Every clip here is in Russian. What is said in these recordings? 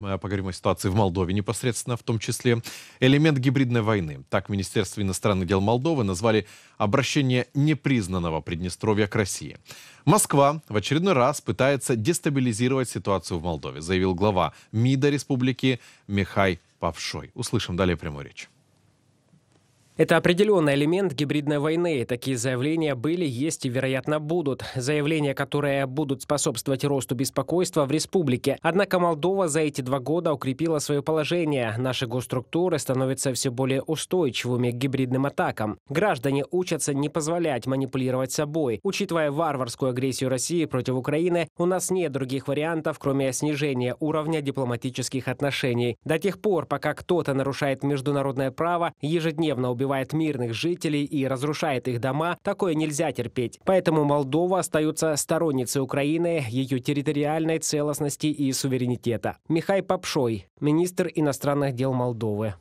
Поговорим о ситуации в Молдове непосредственно, в том числе элемент гибридной войны. Так Министерство иностранных дел Молдовы назвали обращение непризнанного Приднестровья к России. Москва в очередной раз пытается дестабилизировать ситуацию в Молдове, заявил глава МИДа республики Михай Павшой. Услышим далее прямую речь. Это определенный элемент гибридной войны. Такие заявления были, есть и, вероятно, будут. Заявления, которые будут способствовать росту беспокойства в республике. Однако Молдова за эти два года укрепила свое положение. Наши госструктуры становятся все более устойчивыми к гибридным атакам. Граждане учатся не позволять манипулировать собой. Учитывая варварскую агрессию России против Украины, у нас нет других вариантов, кроме снижения уровня дипломатических отношений. До тех пор, пока кто-то нарушает международное право, ежедневно убивает убивает мирных жителей и разрушает их дома, такое нельзя терпеть. Поэтому Молдова остается сторонницей Украины, ее территориальной целостности и суверенитета. Михай Попшой, министр иностранных дел Молдовы.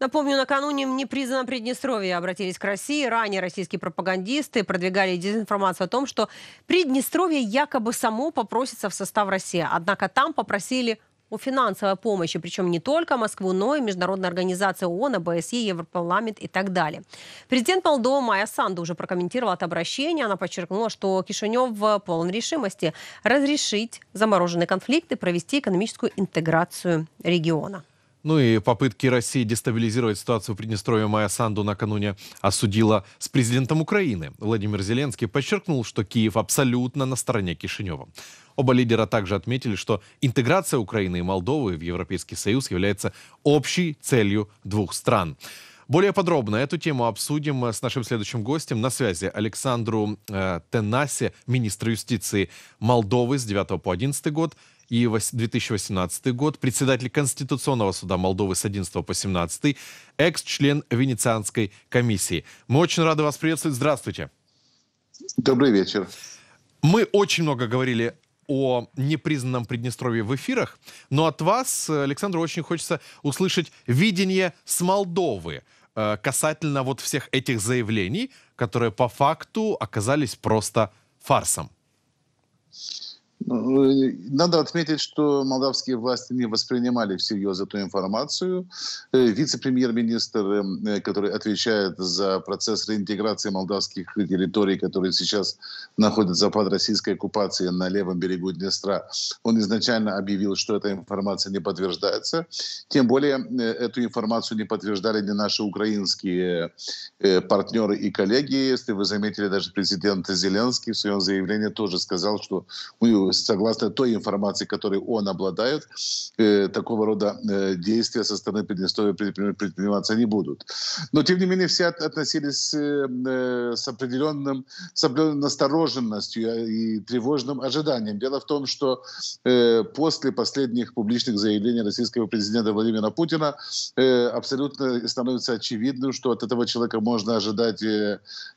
Напомню, накануне в непризнанном Приднестровье обратились к России. Ранее российские пропагандисты продвигали дезинформацию о том, что Приднестровье якобы само попросится в состав России. Однако там попросили о финансовой помощи, причем не только Москву, но и международные организации ООН, ОБСЕ, Европарламент и так далее. Президент Молдовы Майя Санду уже прокомментировала это обращение. Она подчеркнула, что Кишинев полон решимости разрешить замороженный конфликт и провести экономическую интеграцию региона. Ну и попытки России дестабилизировать ситуацию в Приднестровье Майя Санду накануне осудила с президентом Украины. Владимир Зеленский подчеркнул, что Киев абсолютно на стороне Кишинева. Оба лидера также отметили, что интеграция Украины и Молдовы в Европейский Союз является общей целью двух стран. Более подробно эту тему обсудим с нашим следующим гостем. На связи Александру э, Тенасе, министр юстиции Молдовы с 9 по 11 год, и 2018 год, председатель Конституционного суда Молдовы с 11 по 17, экс-член Венецианской комиссии. Мы очень рады вас приветствовать. Здравствуйте. Добрый вечер. Мы очень много говорили о непризнанном Приднестровье в эфирах, но от вас, Александр, очень хочется услышать видение с Молдовы э, касательно вот всех этих заявлений, которые по факту оказались просто фарсом. Надо отметить, что молдавские власти не воспринимали всерьез эту информацию. Э, вице-премьер-министр, э, который отвечает за процесс реинтеграции молдавских территорий, которые сейчас находятся под российской оккупацией на левом берегу Днестра, он изначально объявил, что эта информация не подтверждается. Тем более э, эту информацию не подтверждали ни наши украинские партнеры и коллеги. Если вы заметили, даже президент Зеленский в своем заявлении тоже сказал, что у согласно той информации, которой он обладает, э, такого рода э, действия со стороны Приднестровья предприниматься не будут. Но, тем не менее, все относились э, с, определенным, с определенной настороженностью и тревожным ожиданием. Дело в том, что после последних публичных заявлений российского президента Владимира Путина абсолютно становится очевидным, что от этого человека можно ожидать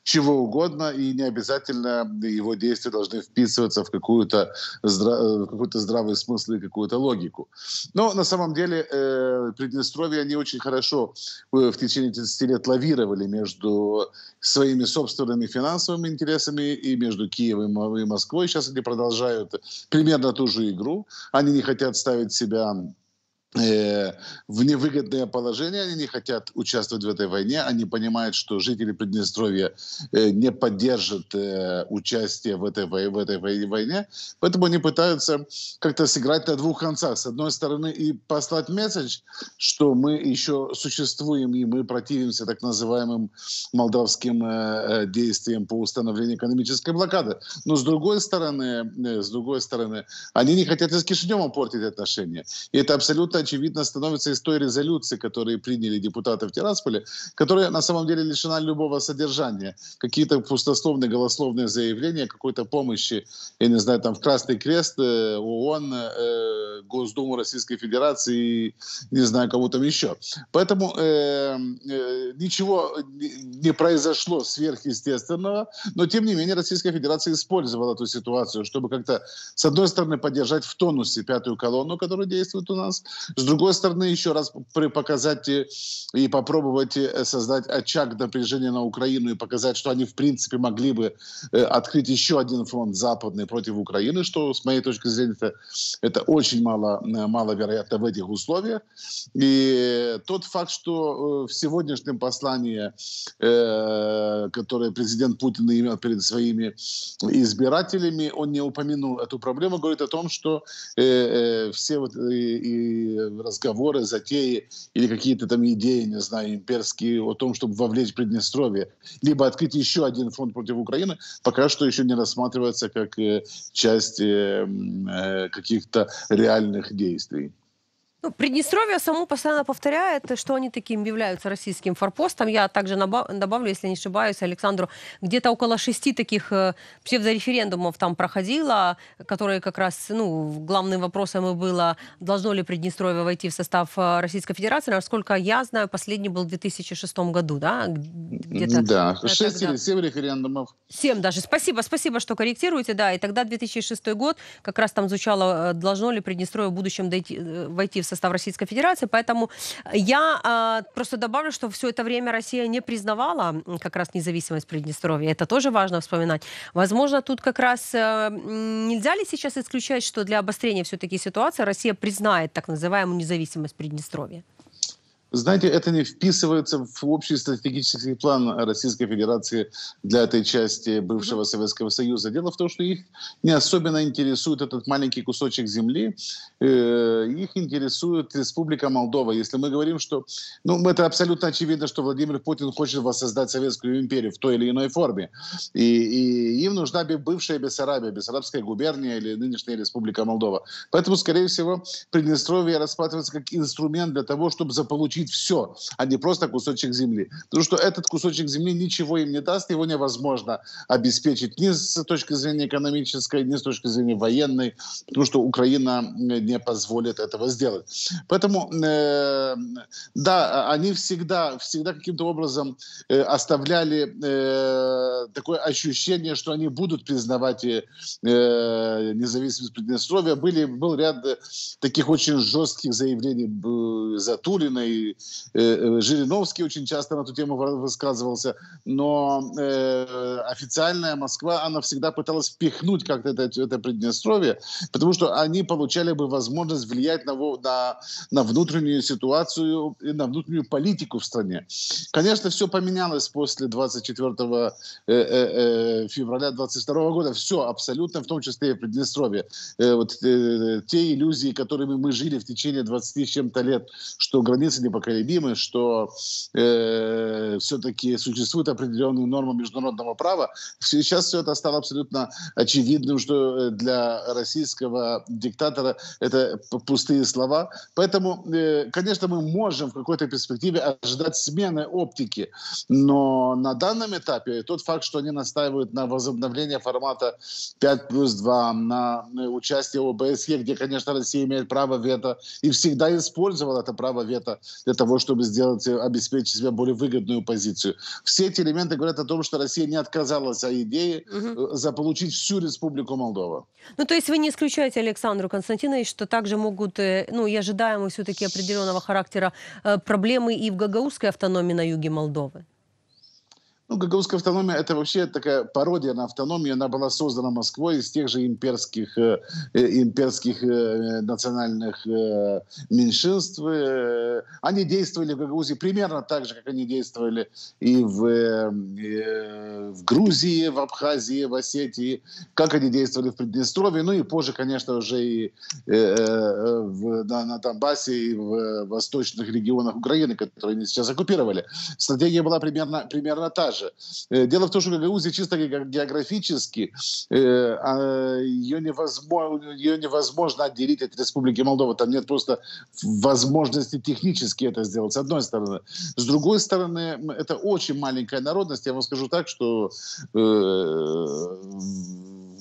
чего угодно, и не обязательно его действия должны вписываться в какую-то здра- э, какой-то здравый смысл и какую-то логику. Но на самом деле э, Приднестровье они очень хорошо э, в течение 30 лет лавировали между своими собственными финансовыми интересами и между Киевом и Москвой. Сейчас они продолжают примерно ту же игру. Они не хотят ставить себя в невыгодное положение, они не хотят участвовать в этой войне, они понимают, что жители Приднестровья э, не поддержат э, участие в этой, в этой войне, поэтому они пытаются как-то сыграть на двух концах. С одной стороны, и послать месседж, что мы еще существуем, и мы противимся так называемым молдавским действиям по установлению экономической блокады. Но с другой стороны, с другой стороны, они не хотят с Кишиневым портить отношения. И это абсолютно очевидно, становится из той резолюции, которые приняли депутаты в Тирасполе, которая на самом деле лишена любого содержания. Какие-то пустословные, голословные заявления, какой-то помощи, я не знаю, там в Красный Крест, э, ООН, э, Госдуму Российской Федерации, не знаю, кого там еще. Поэтому э, э, ничего не произошло сверхъестественного, но тем не менее Российская Федерация использовала эту ситуацию, чтобы как-то, с одной стороны, поддержать в тонусе пятую колонну, которая действует у нас, С другой стороны, еще раз показать и попробовать создать очаг напряжения на Украину и показать, что они, в принципе, могли бы открыть еще один фронт западный против Украины, что, с моей точки зрения, это, это очень мало, маловероятно в этих условиях. И тот факт, что в сегодняшнем послании, которое президент Путин имел перед своими избирателями, он не упомянул эту проблему, говорит о том, что э, э, все вот э, и разговоры, затеи или какие-то там идеи, не знаю, имперские о том, чтобы вовлечь Приднестровье, либо открыть еще один фронт против Украины, пока что еще не рассматривается как э, часть э, э, каких-то реальных действий. Ну, Приднестровье само постоянно повторяет, что они таким являются российским форпостом. Я также добавлю, если не ошибаюсь, Александру, где-то около шести таких э, псевдореферендумов там проходило, которые как раз, ну, главным вопросом и было, должно ли Приднестровье войти в состав э, Российской Федерации. Насколько я знаю, последний был в 2006 году, да? Где-то да, шесть или семь референдумов. Семь даже. Спасибо, спасибо, что корректируете, да. И тогда 2006 год, как раз там звучало, э, должно ли Приднестровье в будущем дойти, войти в состав Российской Федерации. Поэтому я э, просто добавлю, что все это время Россия не признавала как раз независимость Приднестровья. Это тоже важно вспоминать. Возможно, тут как раз э, нельзя ли сейчас исключать, что для обострения все-таки ситуации Россия признает так называемую независимость Приднестровья? Знаете, это не вписывается в общий стратегический план Российской Федерации для этой части бывшего Советского Союза. Дело в том, что их не особенно интересует этот маленький кусочек земли. Э, их интересует Республика Молдова. Если мы говорим, что... Ну, это абсолютно очевидно, что Владимир Путин хочет воссоздать Советскую империю в той или иной форме. И, и им нужна бывшая Бессарабия, Бессарабская губерния или нынешняя Республика Молдова. Поэтому, скорее всего, Приднестровье рассматривается как инструмент для того, чтобы заполучить получить все, а не просто кусочек земли. Потому что этот кусочек земли ничего им не даст, его невозможно обеспечить ни с точки зрения экономической, ни с точки зрения военной, потому что Украина не позволит этого сделать. Поэтому, э, да, они всегда, всегда каким-то образом э, оставляли э, такое ощущение, что они будут признавать э, независимость Приднестровья. Были, был ряд таких очень жестких заявлений Затулина и Э, э, Жириновский очень часто на эту тему высказывался, но э, официальная Москва, она всегда пыталась впихнуть как-то это, это Приднестровье, потому что они получали бы возможность влиять на, на, на внутреннюю ситуацию и на внутреннюю политику в стране. Конечно, все поменялось после 24 э, э, февраля 22 года. Все абсолютно, в том числе и в Приднестровье. Вот, те иллюзии, которыми мы жили в течение 20 с чем-то лет, что границы не непоколебимы, что э, все-таки существуют определенные нормы международного права. Сейчас все это стало абсолютно очевидным, что э, для российского диктатора это пустые слова. Поэтому, э, конечно, мы можем в какой-то перспективе ожидать смены оптики, но на данном этапе тот факт, что они настаивают на возобновлении формата 5 плюс 2, на участие в ОБСЕ, где, конечно, Россия имеет право вето и всегда использовала это право вето для того, чтобы сделать, э, обеспечить себе более выгодную позицию. Все эти элементы говорят о том, что Россия не отказалась от идеи угу. заполучить всю Республику Молдова. Ну, то есть вы не исключаете, Александру Константинович, что также могут, э, ну, и ожидаемые все-таки определенного характера проблемы и в Гагаузской автономии на юге Молдовы? Ну, гагаузская автономия – это вообще такая пародия на автономию. Она была создана Москвой из тех же имперских, э, э имперских э, национальных э, меньшинств. Э, они действовали в Гагаузии примерно так же, как они действовали и в, э, э, в Грузии, в Абхазии, в Осетии, как они действовали в Приднестровье, ну и позже, конечно, уже и э, в, на, на Донбассе и в восточных регионах Украины, которые они сейчас оккупировали. Стратегия была примерно, примерно та же же. Э, дело в том, что Гагаузия чисто географически, э, а, ее невозможно, ее невозможно отделить от Республики Молдова. Там нет просто возможности технически это сделать, с одной стороны. С другой стороны, это очень маленькая народность. Я вам скажу так, что э,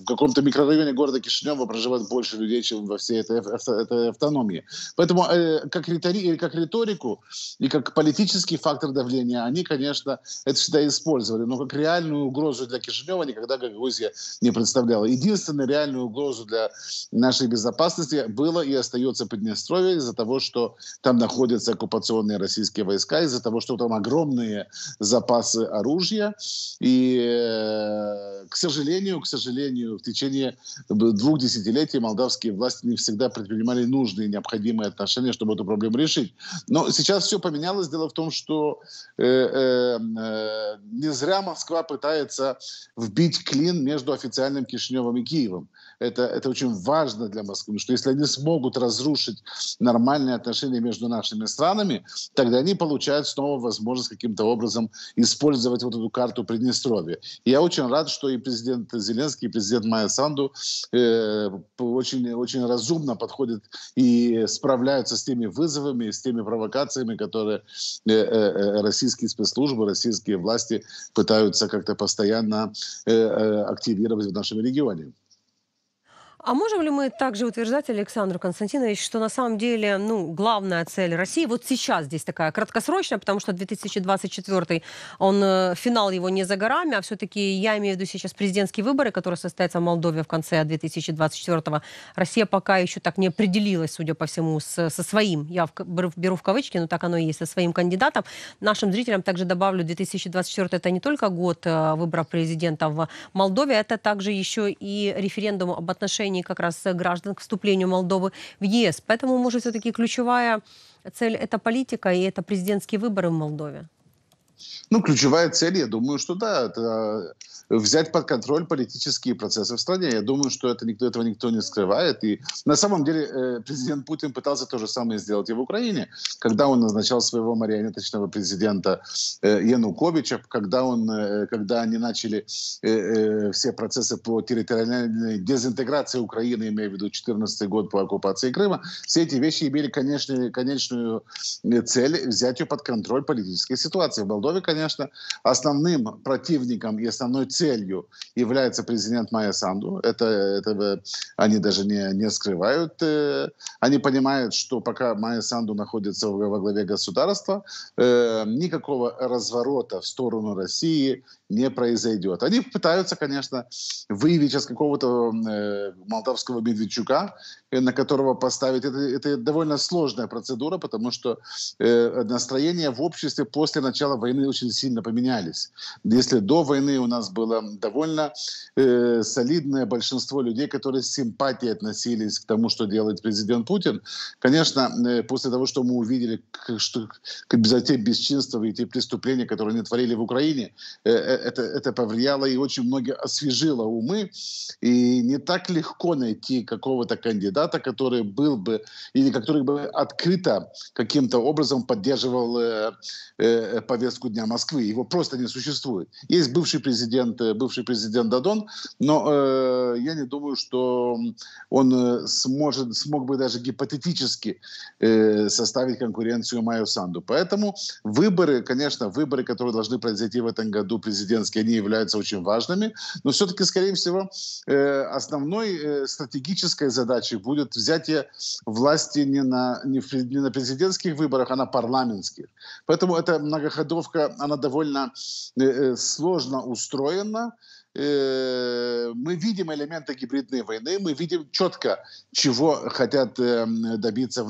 каком-то микрорайоне города Кишинева проживает больше людей, чем во всей этой, этой автономии. Поэтому э, как, ритори, как риторику и как политический фактор давления они, конечно, это всегда использовали, но как реальную угрозу для Кишинева никогда Гагаузия не представляла. Единственная реальная угроза для нашей безопасности было и остается Приднестровье из-за того, что там находятся оккупационные российские войска, из-за того, что там огромные запасы оружия. И, э, к сожалению, к сожалению, в течение двух десятилетий молдавские власти не всегда предпринимали нужные, необходимые отношения, чтобы эту проблему решить. Но сейчас все поменялось. Дело в том, что э, э, э, не зря Москва пытается вбить клин между официальным Кишиневым и Киевом это, это очень важно для Москвы, что если они смогут разрушить нормальные отношения между нашими странами, тогда они получают снова возможность каким-то образом использовать вот эту карту Приднестровья. И я очень рад, что и президент Зеленский, и президент Майя Санду э, очень, очень разумно подходят и справляются с теми вызовами, с теми провокациями, которые э, э, э российские спецслужбы, российские власти пытаются как-то постоянно э, э активировать в нашем регионе. А можем ли мы также утверждать, Александр Константинович, что на самом деле ну, главная цель России вот сейчас здесь такая краткосрочная, потому что 2024 он, э, финал его не за горами, а все-таки я имею в виду сейчас президентские выборы, которые состоятся в Молдове в конце 2024 Россия пока еще так не определилась, судя по всему, с, со своим, я в, беру в кавычки, но так оно и есть, со своим кандидатом. Нашим зрителям также добавлю, 2024 это не только год э, выбора президента в Молдове, это также еще и референдум об отношении отношении как раз граждан к вступлению Молдовы в ЕС. Поэтому, может, все-таки ключевая цель – это политика и это президентские выборы в Молдове? Ну, ключевая цель, я думаю, что да, это взять под контроль политические процессы в стране. Я думаю, что это никто, этого никто не скрывает. И на самом деле э, президент Путин пытался то же самое сделать и в Украине, когда он назначал своего марионеточного президента э, Януковича, когда, он, э, когда они начали все процессы по территориальной дезинтеграции Украины, имея в виду 2014 год по оккупации Крыма, все эти вещи имели конечную, конечную цель взять ее под контроль политической ситуации. В конечно, основным противником и основной целью является президент Майя Санду. Это, это они даже не, не скрывают. Э, они понимают, что пока Майя Санду находится во главе государства, э, никакого разворота в сторону России не произойдет. Они пытаются, конечно, выявить сейчас какого-то э, молдавского Медведчука, на которого поставить. Это, это довольно сложная процедура, потому что э, настроения в обществе после начала войны очень сильно поменялись. Если до войны у нас было довольно э, солидное большинство людей, которые с симпатией относились к тому, что делает президент Путин, конечно, э, после того, что мы увидели, что, за те бесчинства и те преступления, которые они творили в Украине, э, э, это, это повлияло и очень многие освежило умы. И не так легко найти какого-то кандидата, который был бы, или который бы открыто каким-то образом поддерживал э, э, повестку Дня Москвы. Его просто не существует. Есть бывший президент, э, бывший президент Дадон, но э, я не думаю, что он э, сможет, смог бы даже гипотетически э, составить конкуренцию Майо Санду. Поэтому выборы, конечно, выборы, которые должны произойти в этом году, президентские, они являются очень важными, но все-таки, скорее всего, э, основной э, стратегической задачей будет взятие власти не на, не, в, не на президентских выборах, а на парламентских. Поэтому эта многоходовка, она довольно э, э сложно устроена. Э, мы видим элементы гибридной войны, мы видим четко, чего хотят добиться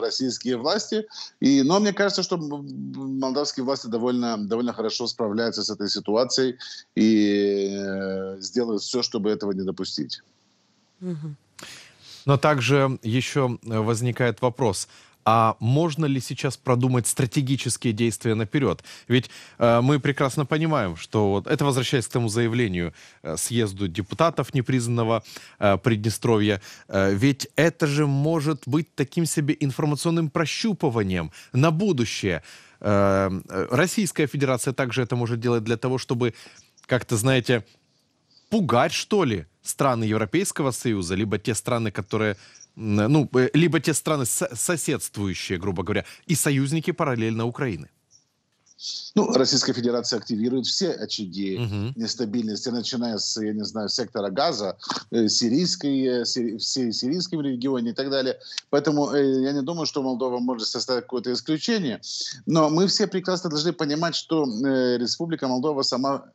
российские власти. И, но мне кажется, что молдавские власти довольно, довольно хорошо справляются с этой ситуацией и сделают все, чтобы этого не допустить. Но также еще возникает вопрос – а можно ли сейчас продумать стратегические действия наперед? Ведь э, мы прекрасно понимаем, что вот это возвращаясь к тому заявлению э, съезду депутатов непризнанного э, Приднестровья, э, ведь это же может быть таким себе информационным прощупыванием на будущее. Э, Российская Федерация также это может делать для того, чтобы как-то, знаете, пугать, что ли, страны Европейского Союза, либо те страны, которые ну, э, либо те страны соседствующие, грубо говоря, и союзники параллельно Украины? ну, Российская Федерация активирует все очаги Мгм. нестабильности, начиная с, я не знаю, сектора газа, э, сирийской, э, сири- сирийском регионе и так далее. Поэтому э, я не думаю, что Молдова может составить какое-то исключение. Но мы все прекрасно должны понимать, что э, Республика Молдова сама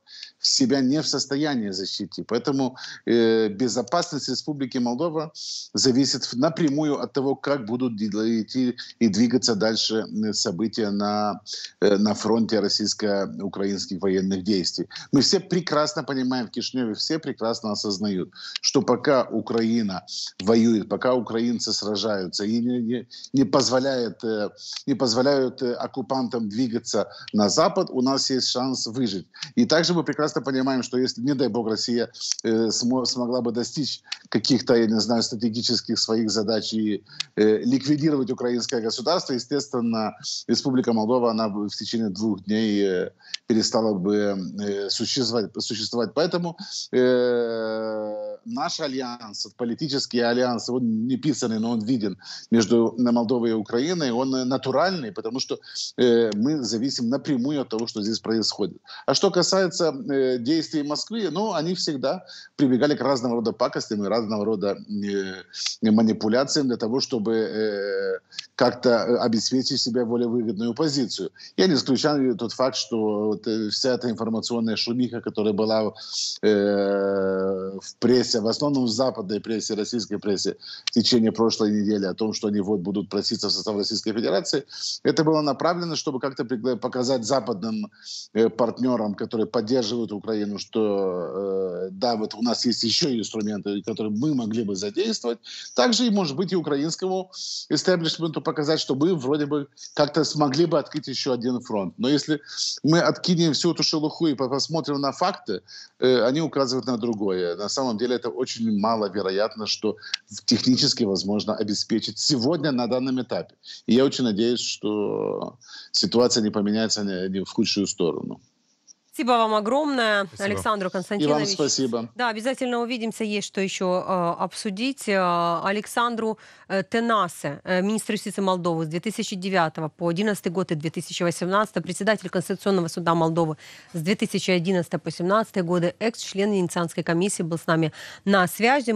себя не в состоянии защитить. Поэтому э, безопасность Республики Молдова зависит напрямую от того, как будут идти и двигаться дальше э, события на, э, на фронте российско-украинских военных действий. Мы все прекрасно понимаем в Кишиневе, все прекрасно осознают, что пока Украина воюет, пока украинцы сражаются и не, не, не, позволяет, э, не позволяют э, оккупантам двигаться на Запад, у нас есть шанс выжить. И также мы прекрасно понимаем, что если, не дай бог, Россия э, смо- смогла бы достичь каких-то, я не знаю, стратегических своих задач и э, ликвидировать украинское государство, естественно, Республика Молдова, она бы в течение двух дней э, перестала бы э, существовать. существовать. Поэтому э, наш альянс, политический альянс, он не писанный, но он виден между Молдовой и Украиной, он э, натуральный, потому что э, мы зависим напрямую от того, что здесь происходит. А что касается э, действий Москвы, ну, они всегда прибегали к разного рода пакостям и разного рода э, манипуляциям для того, чтобы э, как-то э, обеспечить себе более выгодную позицию. Я не исключаю тот факт, что вот, э, вся эта информационная шумиха, которая была э, в прессе, в основном в западной прессе, российской прессе в течение прошлой недели о том, что они вот будут проситься в состав Российской Федерации, это было направлено, чтобы как-то показать западным э, партнерам, которые поддерживают Украину, что э, да, вот у нас есть еще инструменты, которые мы могли бы задействовать. Также, и, может быть, и украинскому истеблишменту показать, что мы вроде бы как-то смогли бы открыть еще один фронт. Но если мы откинем всю эту шелуху и по- посмотрим на факты, э, они указывают на другое. На самом деле это очень маловероятно, что технически возможно обеспечить сегодня на данном этапе. И я очень надеюсь, что ситуация не поменяется ни, в худшую сторону. Спасибо вам огромное, Спасибо. Александру И Константиновичу. вам спасибо. Да, обязательно увидимся. Есть что еще э, обсудить. Э, Александру э, Тенасе, э, министр юстиции Молдовы с 2009 по 2011 год и 2018, председатель Конституционного суда Молдовы с 2011 по 2017 годы, экс-член Венецианской комиссии был с нами на связи.